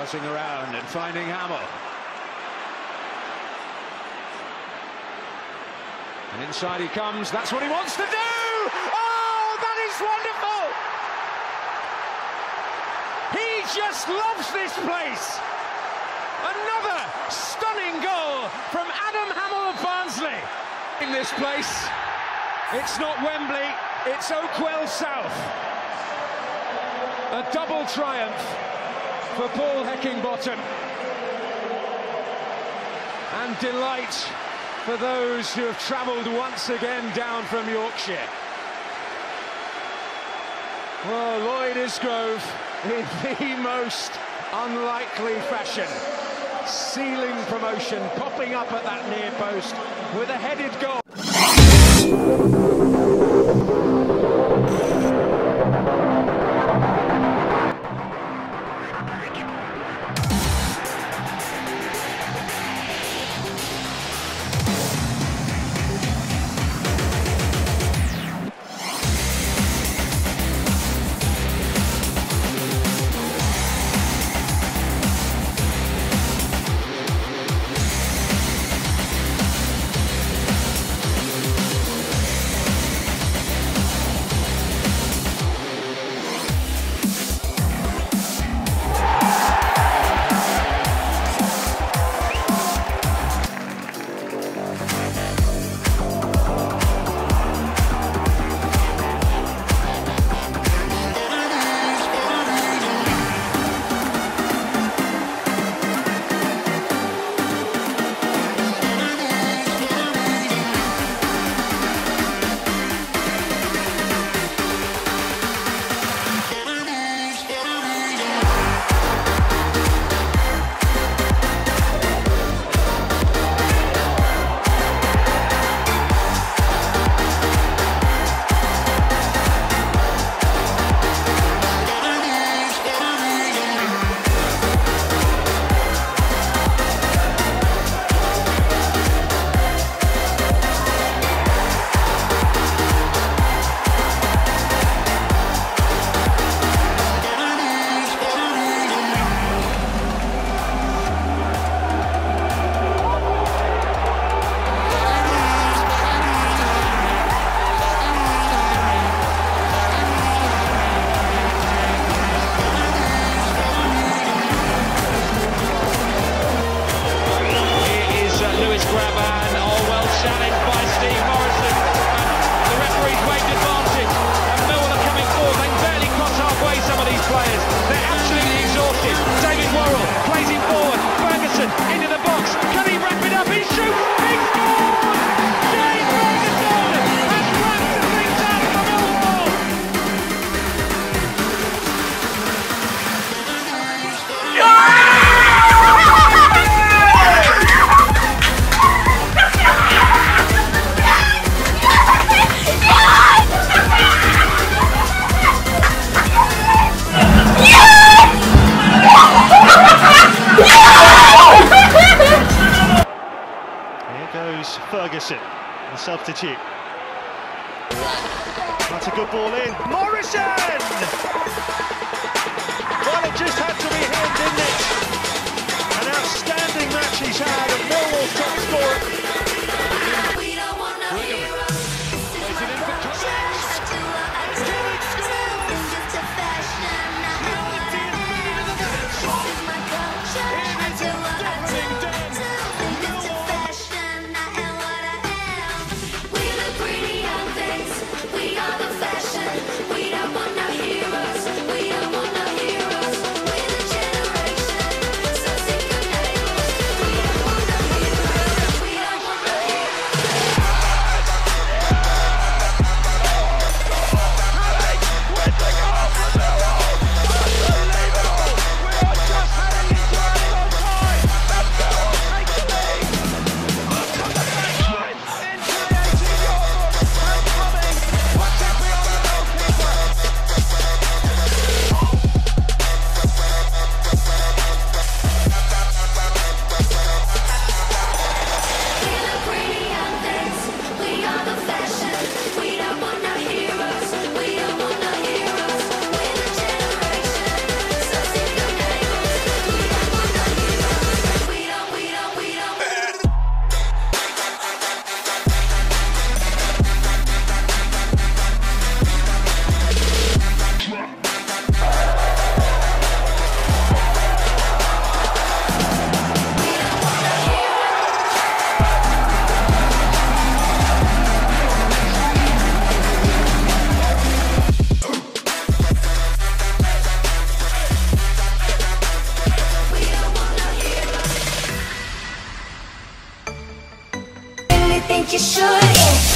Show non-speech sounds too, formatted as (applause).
buzzing around and finding Hammill. And inside he comes. That's what he wants to do. Oh, that is wonderful. He just loves this place. Another stunning goal from Adam Hammill of Barnsley. In this place, it's not Wembley, it's Oakwell South. A double triumph for Paul Heckingbottom. And delight for those who have travelled once again down from Yorkshire. Well, Lloyd Isgrove in (laughs) the most unlikely fashion. Sealing promotion, popping up at that near post with a headed goal. Goes Ferguson, the substitute. That's a good ball in. Morison! Well, it just had to be him, didn't it? Think you should, yeah.